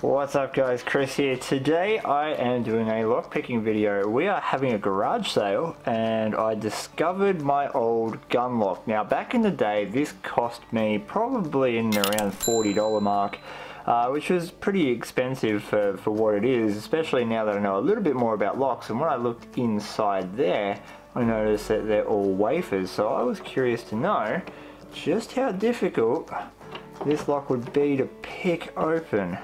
What's up guys, Chris here. Today I am doing a lockpicking video. We are having a garage sale and I discovered my old gun lock. Now back in the day this cost me probably in around $40 mark. Uh, which was pretty expensive for, for what it is, especially now that I know a little bit more about locks. And when I looked inside there, I noticed that they're all wafers. So I was curious to know just how difficult this lock would be to pick open.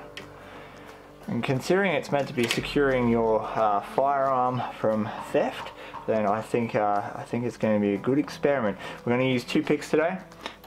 And considering it's meant to be securing your uh, firearm from theft, then I think uh, I think it's going to be a good experiment. We're going to use two picks today.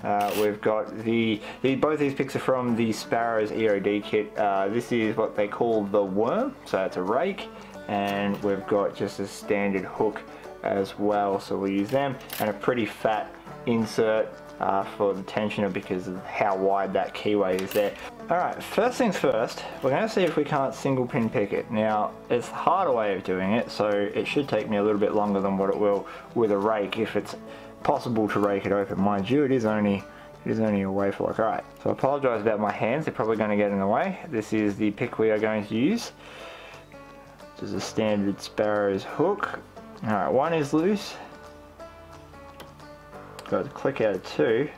Uh, we've got the, the, both these picks are from the Sparrows EOD kit. Uh, this is what they call the worm, so it's a rake, and we've got just a standard hook as well. So we'll use them and a pretty fat insert uh, for the tensioner because of how wide that keyway is there. Alright, first things first, we're going to see if we can't single pin pick it. Now, it's the harder way of doing it, so it should take me a little bit longer than what it will with a rake if it's possible to rake it open. Mind you, it is only it is only a wafer lock. Alright, so I apologise about my hands, they're probably going to get in the way. This is the pick we are going to use. This is a standard Sparrows hook. Alright, one is loose, Got click out of two.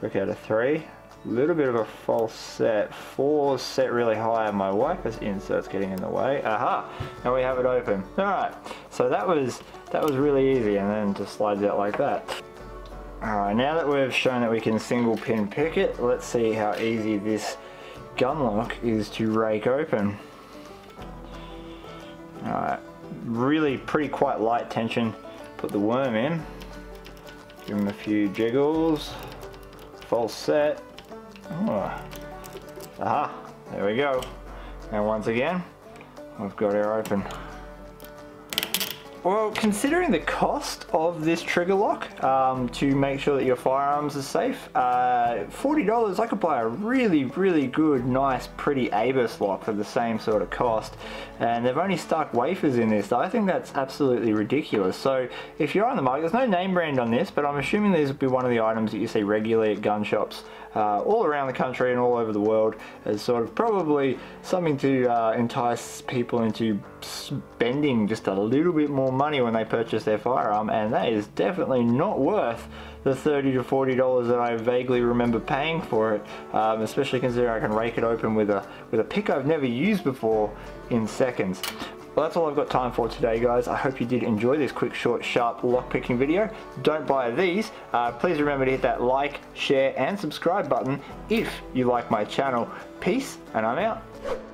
Click out of three. A little bit of a false set. Four set really high my wipers insert's getting in the way. Aha! Now we have it open. Alright, so that was that was really easy and then just slides out like that. Alright, now that we've shown that we can single pin pick it, let's see how easy this gun lock is to rake open. Alright, really pretty quite light tension. Put the worm in. Give him a few jiggles. False set. Oh. Aha, there we go. And once again, we've got our open. Well, considering the cost of this trigger lock um, to make sure that your firearms are safe, uh, $40 I could buy a really, really good, nice, pretty ABUS lock for the same sort of cost. And they've only stuck wafers in this. I think that's absolutely ridiculous. So if you're on the market, there's no name brand on this, but I'm assuming these would be one of the items that you see regularly at gun shops uh, all around the country and all over the world as sort of probably something to uh, entice people into spending just a little bit more money when they purchase their firearm and that is definitely not worth the 30 to 40 dollars that I vaguely remember paying for it um, especially considering I can rake it open with a with a pick I've never used before in seconds well, that's all I've got time for today, guys. I hope you did enjoy this quick, short, sharp lockpicking video. Don't buy these. Uh, please remember to hit that like, share, and subscribe button if you like my channel. Peace, and I'm out.